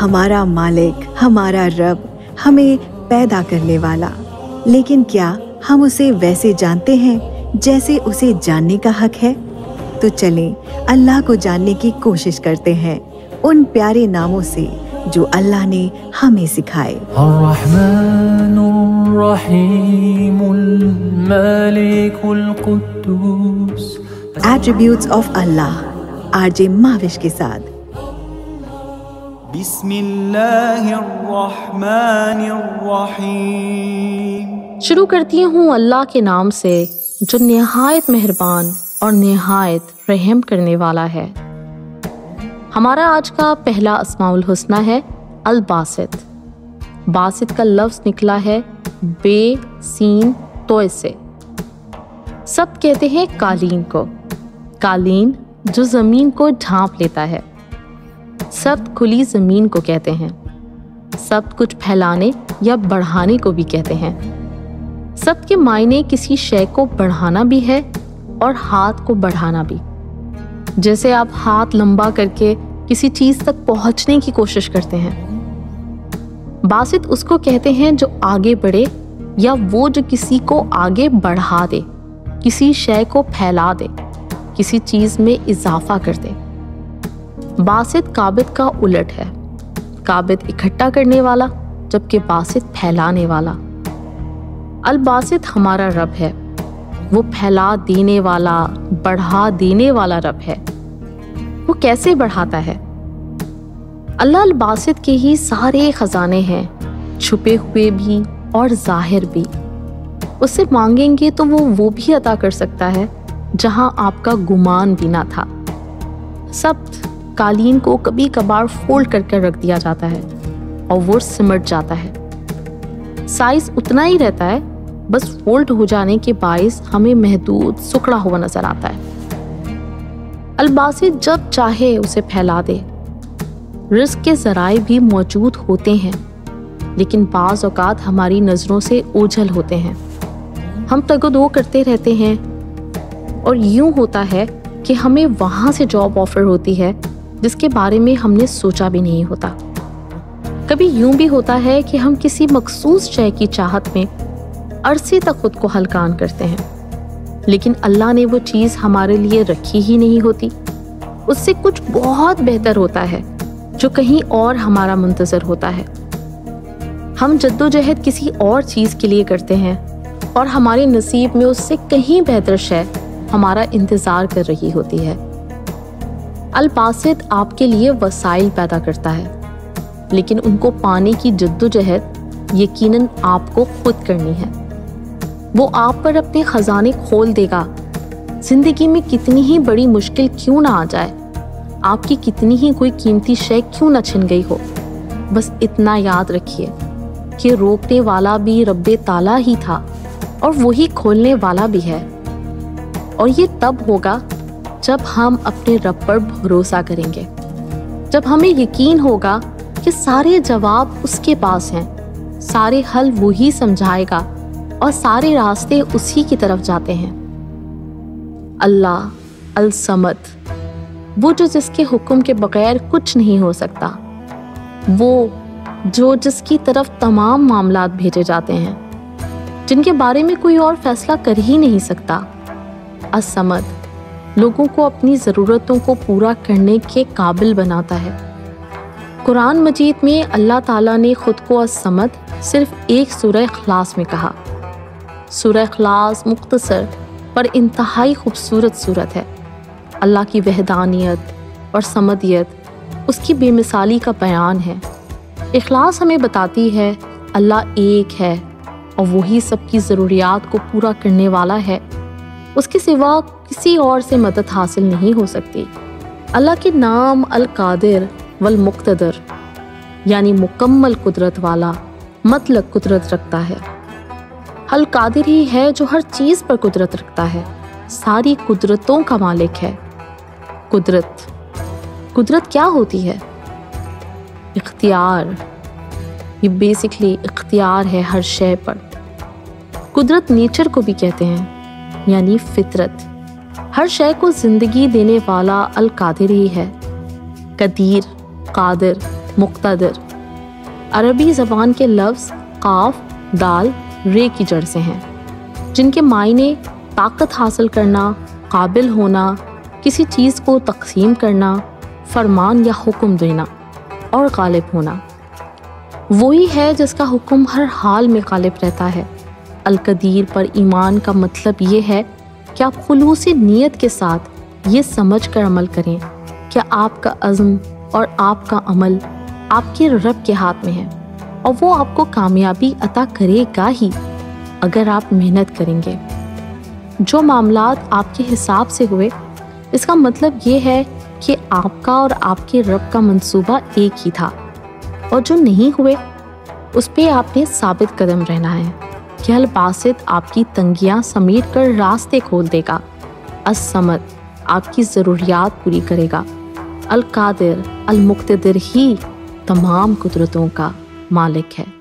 हमारा मालिक हमारा रब हमें पैदा करने वाला। लेकिन क्या हम उसे वैसे जानते हैं जैसे उसे जानने का हक है? तो चलें अल्लाह को जानने की कोशिश करते हैं उन प्यारे नामों से जो अल्लाह ने हमें सिखाए। Attribute of Allah RJ Mavish के साथ। शुरू करती हूँ अल्लाह के नाम से, जो निहायत मेहरबान और नहायत रहम करने वाला है। हमारा आज का पहला असमाउल हुस्ना है अल बासित बासित का लफ्ज निकला है बे सीन तोय से। सब कहते हैं कालीन को। कालीन जो ज़मीन को ढांप लेता है। सब खुली ज़मीन को कहते हैं। सब कुछ फैलाने या बढ़ाने को भी कहते हैं। सब के मायने किसी शय को बढ़ाना भी है और हाथ को बढ़ाना भी। जैसे आप हाथ लंबा करके किसी चीज़ तक पहुँचने की कोशिश करते हैं। बासित उसको कहते हैं जो आगे बढ़े या वो जो किसी को आगे बढ़ा दे, किसी शय को फैला दे, किसी चीज़ में इजाफा कर दे। बासित काबिद का उलट है। काबिद इकट्ठा करने वाला, जबकि बासित फैलाने वाला। अल बासित हमारा रब है। वो फैला देने वाला, बढ़ा देने वाला रब है। वो कैसे बढ़ाता है? अल्लाह अल बासित के ही सारे खजाने हैं, छुपे हुए भी और ज़ाहिर भी। उससे मांगेंगे तो वो वो भी अदा कर सकता है, जहाँ आपका गुमान भी ना था। सब कालीन को कभी कभार फोल्ड करके रख दिया जाता है और वो सिमट जाता है। साइज़ उतना ही रहता है, बस फोल्ड हो जाने के बायस हमें महदूद सुखड़ा हुआ नज़र आता है। अलबासी जब चाहे उसे फैला दे। रिस्क के जराए भी मौजूद होते हैं, लेकिन बाज औकात हमारी नज़रों से ओझल होते हैं। हम तगदो करते रहते हैं और यूँ होता है कि हमें वहाँ से जॉब ऑफ़र होती है जिसके बारे में हमने सोचा भी नहीं होता। कभी यूँ भी होता है कि हम किसी मखसूस शय की चाहत में अरसे तक खुद को हलकान करते हैं। लेकिन अल्लाह ने वो चीज़ हमारे लिए रखी ही नहीं होती। उससे कुछ बहुत बेहतर होता है, जो कहीं और हमारा मुंतजर होता है। हम जद्दोजहद किसी और चीज़ के लिए करते हैं और हमारे नसीब में उससे कहीं बेहतर शय हमारा इंतज़ार कर रही होती है। अलबासित आपके लिए वसाइल पैदा करता है। लेकिन उनको पाने की जद्दोजहद यकीनन आपको खुद करनी है। वो आप पर अपने खजाने खोल देगा। ज़िंदगी में कितनी ही बड़ी मुश्किल क्यों ना आ जाए? आपकी कितनी ही कोई कीमती शय क्यों ना छिन गई हो? बस इतना याद रखिए कि रोकने वाला भी रब्बे ताला ही था और वही खोलने वाला भी है। और ये तब होगा जब हम अपने रब पर भरोसा करेंगे। जब हमें यकीन होगा कि सारे जवाब उसके पास हैं, सारे हल वही समझाएगा और सारे रास्ते उसी की तरफ़ जाते हैं। अल्लाह अल समद वो जो जिसके हुक्म के बगैर कुछ नहीं हो सकता, वो जो जिसकी तरफ़ तमाम मामला भेजे जाते हैं, जिनके बारे में कोई और फैसला कर ही नहीं सकता। असमद लोगों को अपनी ज़रूरतों को पूरा करने के काबिल बनाता है। कुरान मजीद में अल्लाह ताला ने खुद को असमद सिर्फ़ एक सूरह खलास में कहा। सूरह खलास मुख्तसर पर इंतहाई खूबसूरत सूरत है। अल्लाह की वहदानियत और समदियत उसकी बेमिसाली का बयान है। इखलास हमें बताती है, अल्लाह एक है और वही सबकी ज़रूरियात को पूरा करने वाला है। उसके सिवा किसी और से मदद हासिल नहीं हो सकती। अल्लाह के नाम अल कादिर वल मुक्तदर यानी मुकम्मल कुदरत वाला मतलब कुदरत रखता है। अल कादिर ही है जो हर चीज़ पर कुदरत रखता है। सारी कुदरतों का मालिक है। कुदरत कुदरत क्या होती है? इख्तियार, ये बेसिकली इख्तियार है हर शय पर। कुदरत नेचर को भी कहते हैं। यानी फितरत। हर शय को ज़िंदगी देने वाला अल कादिर ही है। कदीर, कादिर, मुक्तदर। अरबी ज़बान के लफ्ज़ काफ, दाल, रे की जड़ से हैं। जिनके मायने ताकत हासिल करना, काबिल होना, किसी चीज़ को तकसीम करना, फरमान या हुक्म देना और गालिब होना। वही है जिसका हुक्म हर हाल में गालिब रहता है। अलकदीर पर ईमान का मतलब ये है कि आप खलूसी नीयत के साथ ये समझ कर अमल करें? क्या आपका अज़म और आपका अमल आपके रब के हाथ में है और वो आपको कामयाबी अता करेगा ही अगर आप मेहनत करेंगे? जो मामला आपके हिसाब से हुए, इसका मतलब ये है कि आपका और आपके रब का मंसूबा एक ही था और जो नहीं हुए, उस पर आपने साबित कदम रहना है। अल बासित आपकी तंगियाँ समेट कर रास्ते खोल देगा। असमत आपकी ज़रूरियात पूरी करेगा। अलकादिर, अलमुक्तदिर ही तमाम कुदरतों का मालिक है।